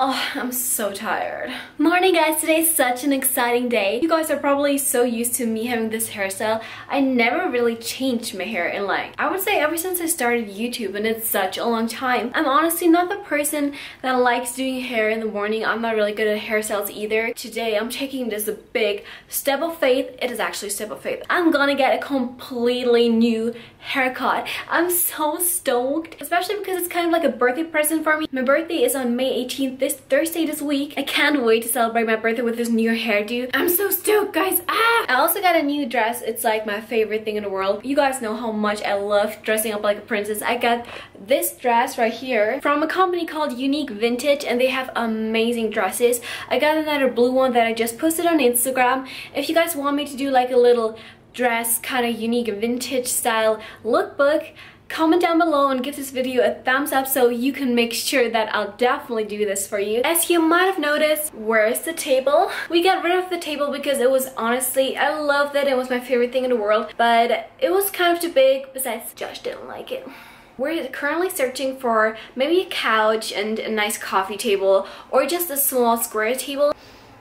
Oh, I'm so tired. Morning guys, today's such an exciting day. You guys are probably so used to me having this hairstyle. I never really changed my hair in like, I would say ever since I started YouTube and it's such a long time. I'm honestly not the person that likes doing hair in the morning. I'm not really good at hairstyles either. Today I'm taking this big step of faith. It is actually a step of faith. I'm gonna get a completely new haircut. I'm so stoked, especially because it's kind of like a birthday present for me. My birthday is on May 18th this Thursday this week. I can't wait to celebrate my birthday with this new hairdo. I'm so stoked, guys. Ah! I also got a new dress. It's like my favorite thing in the world. You guys know how much I love dressing up like a princess. I got this dress right here from a company called Unique Vintage and they have amazing dresses. I got another blue one that I just posted on Instagram. If you guys want me to do like a little dress kind of unique vintage style lookbook comment down below and give this video a thumbs up so you can make sure that I'll definitely do this for you. As you might have noticed, where's the table? We got rid of the table because it was honestly, I loved it, it was my favorite thing in the world, but it was kind of too big, besides Josh didn't like it. We're currently searching for maybe a couch and a nice coffee table or just a small square table.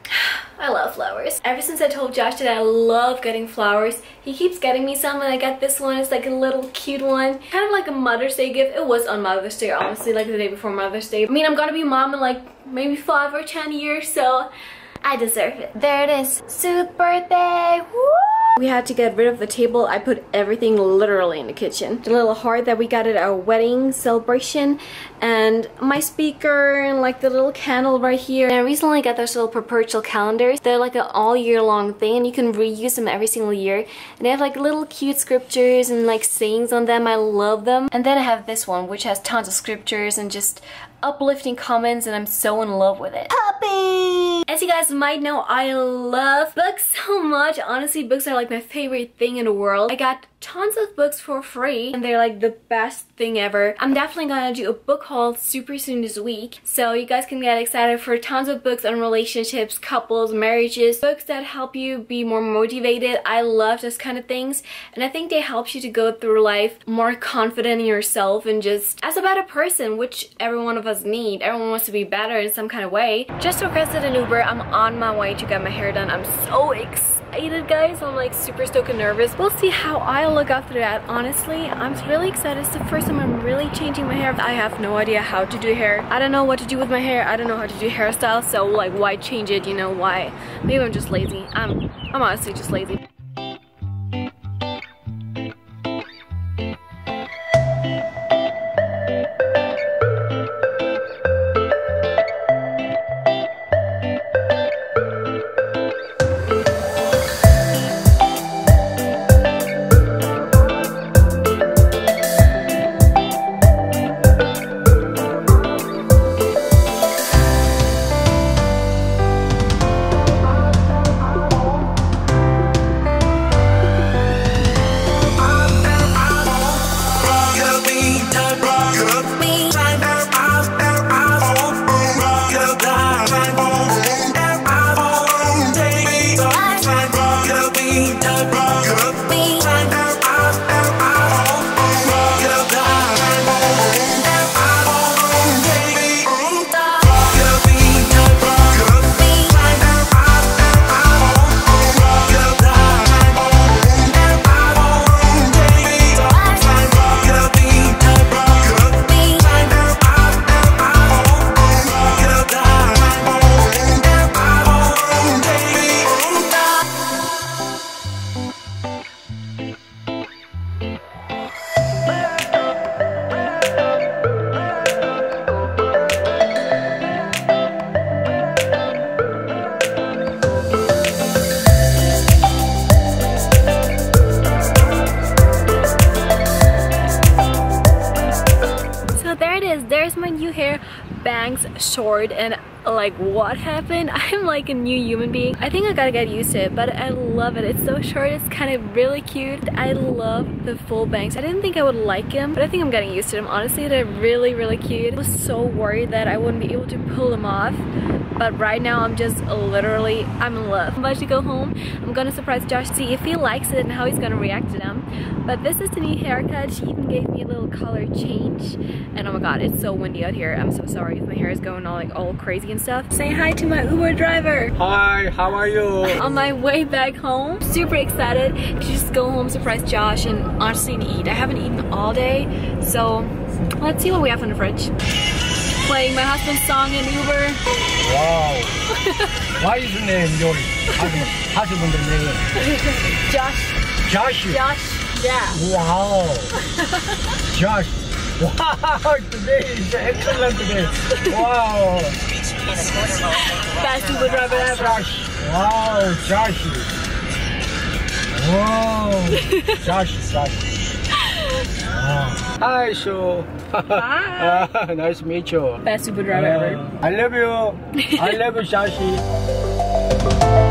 I love flowers. Ever since I told Josh that I love getting flowers, he keeps getting me some and I got this one. It's like a little cute one. Kind of like a Mother's Day gift. It was on Mother's Day, honestly, like the day before Mother's Day. I mean, I'm gonna be mom in like maybe five or ten years, so I deserve it. There it is. Sooth birthday! Woo! We had to get rid of the table. I put everything literally in the kitchen. The little heart that we got at our wedding celebration and my speaker and like the little candle right here. And I recently got those little perpetual calendars. They're like an all year long thing and you can reuse them every single year. And they have like little cute scriptures and like sayings on them. I love them. And then I have this one which has tons of scriptures and just uplifting comments and I'm so in love with it. Puppy! As you guys might know, I love books so much. Honestly, books are like my favorite thing in the world. I got tons of books for free and they're like the best thing ever. I'm definitely gonna do a book haul super soon this week so you guys can get excited for tons of books on relationships, couples, marriages, books that help you be more motivated. I love those kind of things and I think they help you to go through life more confident in yourself and just as a better person which every one of us need. Everyone wants to be better in some kind of way. Just requested an Uber. I'm on my way to get my hair done. I'm so excited excited guys. I'm like super stoked and nervous. We'll see how I look after that. Honestly I'm really excited. It's the first time I'm really changing my hair. I have no idea how to do hair. I don't know what to do with my hair. I don't know how to do hairstyle. So like why change it? You know why? Maybe I'm just lazy. I'm I'm honestly just lazy short and like what happened? I'm like a new human being. I think i gotta get used to it but i love it. It's so short. It's kind of really cute. I love the full bangs. I didn't think i would like them but i think i'm getting used to them. Honestly they're really really cute. I was so worried that i wouldn't be able to pull them off but right now I'm just literally I'm in love. I'm about to go home. I'm gonna surprise Josh see if he likes it and how he's gonna react to them. But this is the new haircut. She even gave me a little color change. And oh my god, it's so windy out here. I'm so sorry if my hair is going all like all crazy and stuff. Say hi to my Uber driver. Hi, how are you? On my way back home, super excited to just go home, surprise Josh, and honestly to eat. I haven't eaten all day, so let's see what we have in the fridge. Playing my husband's song in Uber. Wow. What is the name your husband? Name? Josh, Josh. Josh, yeah. Wow. Josh. Wow, today is excellent day. Wow. Best Uber driver ever. Josh. Wow, Josh. Wow. Josh, Josh. Wow. Hi, Shu. Hi. nice to meet you. Best Uber driver ever. Uh, I love you. I love you, Shashi.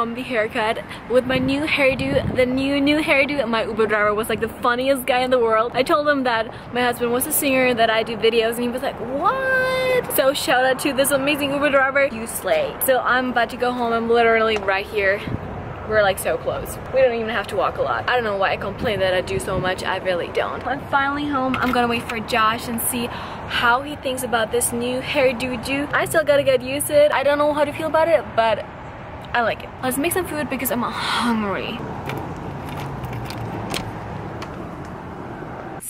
from the haircut with my new hairdo the new new hairdo my uber driver was like the funniest guy in the world i told him that my husband was a singer that i do videos and he was like what so shout out to this amazing uber driver you slay so i'm about to go home i'm literally right here we're like so close. We don't even have to walk a lot. I don't know why I complain that I do so much. I really don't. I'm finally home. I'm gonna wait for Josh and see how he thinks about this new hairdo. Do. I still gotta get used to it. I don't know how to feel about it, but I like it. Let's make some food because I'm hungry.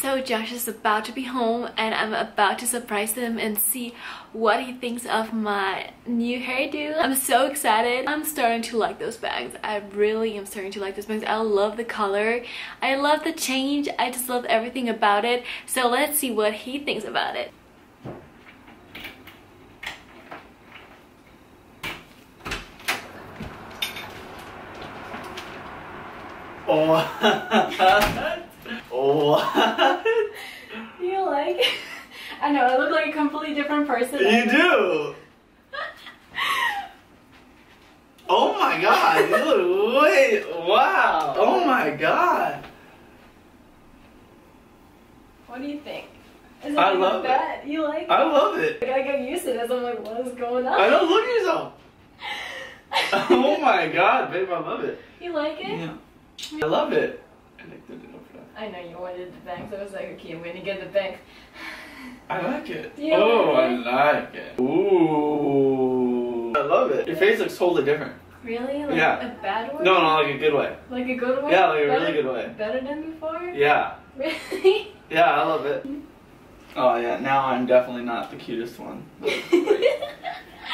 So Josh is about to be home and I'm about to surprise him and see what he thinks of my new hairdo. I'm so excited. I'm starting to like those bangs. I really am starting to like those bangs. I love the color. I love the change. I just love everything about it. So let's see what he thinks about it. What? What? You like? It? I know, I look like a completely different person. You do. Oh my god, you look wait, wow. Oh my god. What do you think? Is I it love it. You like it? I love it. I gotta get used to this. I'm like, what is going on? I don't look at yourself. Oh my god, babe, I love it. You like it? Yeah. I love it. I like the little fluff. I know you wanted the bangs. I was like, okay, I'm gonna get the bangs. I like it. Do you oh, I like it. Ooh. I love it. Your face looks totally different. Really? Like Yeah. a bad one? No, no, like a good way. Like a good way? Yeah, like a Better- really good way. Better than before? Yeah. Really? Yeah, I love it. Oh yeah, now I'm definitely not the cutest one.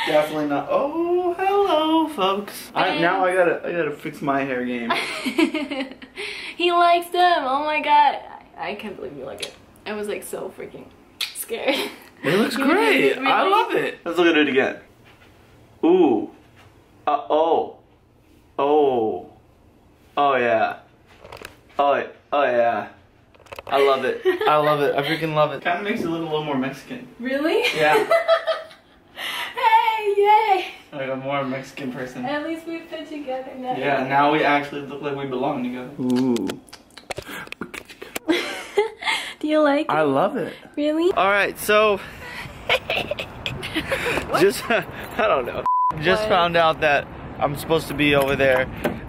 definitely not. Oh, hello, folks. I, now I gotta, I gotta fix my hair game. he likes them. Oh my god. I, I can't believe you like it. I was like so freaking scared. It looks great. did it, I love it. Let's look at it again. Ooh. Uh oh. Oh. Oh yeah. Oh oh yeah. I love it. I love it. I freaking love it. Kind of makes it look a little more Mexican. Really? Yeah. hey, yay! Like a more Mexican person. At least we fit together now. Yeah, now we actually look like we belong together. Ooh. Do you like I it? love it. Really? All right, so just I don't know. Just What? found out that I'm supposed to be over there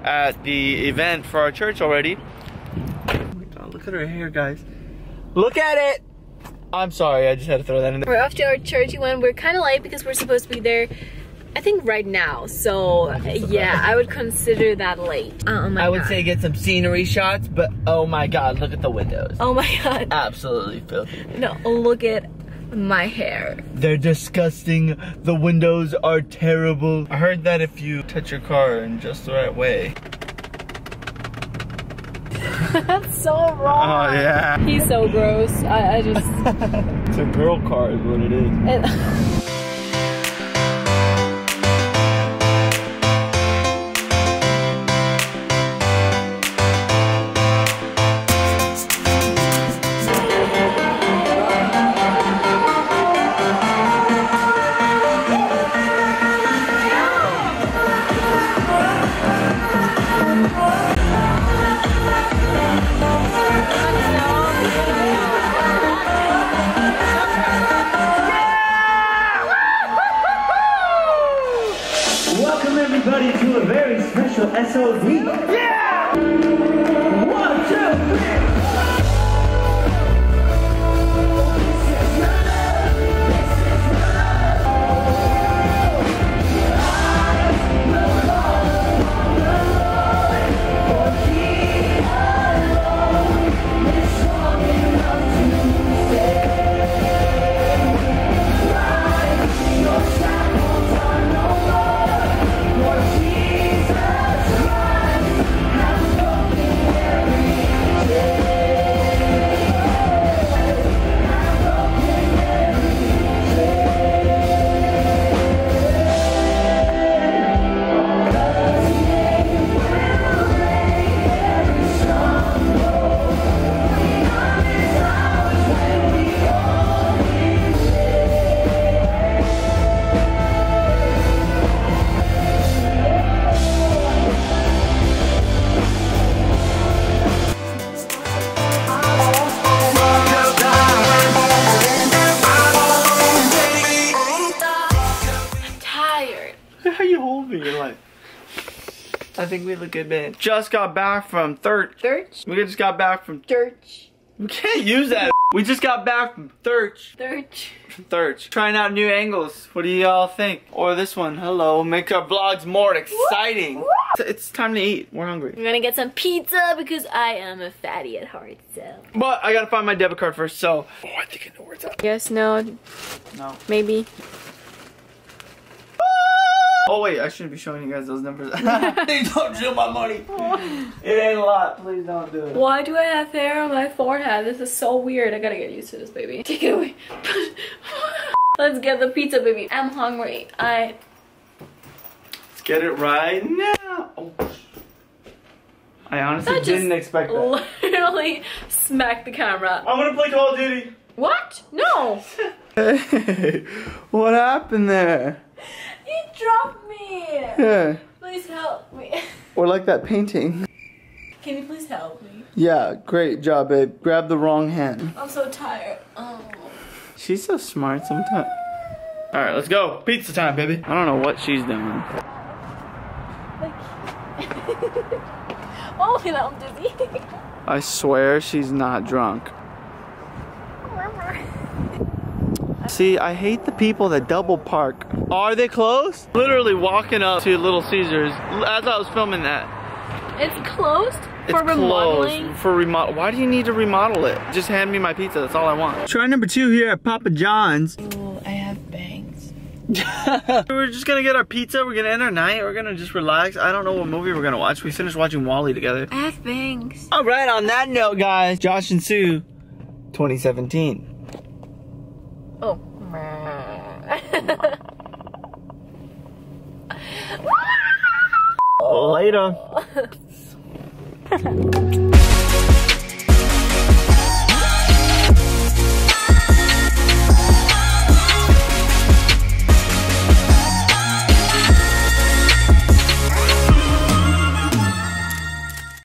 at the event for our church already. Oh my god, look at her hair, guys. Look at it. I'm sorry, I just had to throw that in there. We're off to our churchy one. We're kind of late because we're supposed to be there, I think, right now. So, yeah, I would consider that late. Oh my I would God. say get some scenery shots, but oh my god, look at the windows. Oh my god. Absolutely filthy. No, look at my hair. They're disgusting. The windows are terrible. I heard that if you touch your car in just the right way. That's so wrong. Oh yeah. He's so gross. I, I just. it's a girl car is what it is. it- think we look good, man. Just got back from third. Thirch? We just got back from. Thirch. We can't use that. We just got back from Thirch. Thirch. Thirch. Trying out new angles. What do y'all think? Or this one. Hello. Make our vlogs more exciting. It's- It's time to eat. We're hungry. We're gonna get some pizza because I am a fatty at heart, so. But I gotta find my debit card first, so. Oh, I think I know where it's at. Yes, no, No. maybe. Oh wait, I shouldn't be showing you guys those numbers. Please don't steal my money. It ain't a lot. Please don't do it. Why do I have hair on my forehead? This is so weird. I gotta get used to this, baby. Take it away. Let's get the pizza, baby. I'm hungry. I. Let's get it right now. Oh. I honestly That didn't expect that. literally smacked the camera. I'm gonna play Call of Duty. What? No! Hey, what happened there? You dropped me! Yeah, Please help me. or like that painting. Can you please help me? Yeah, great job, babe. Grab the wrong hand. I'm so tired. Oh. She's so smart sometimes. All right, let's go. Pizza time, baby. I don't know what she's doing. Oh, I'm dizzy. I swear she's not drunk. See, I hate the people that double park. Are they closed? Literally walking up to Little Caesars as I was filming that. it's closed It's for remodeling. closed for remodel. Why do you need to remodel it? Just hand me my pizza. That's all I want. Try number two here at Papa John's. Oh, I have bangs. we're just gonna get our pizza. We're gonna end our night. We're gonna just relax. I don't know what movie we're gonna watch. We finished watching WALL-E together. I have bangs. All right. On that note, guys, Josh and Sue, 2017. Oh. Later.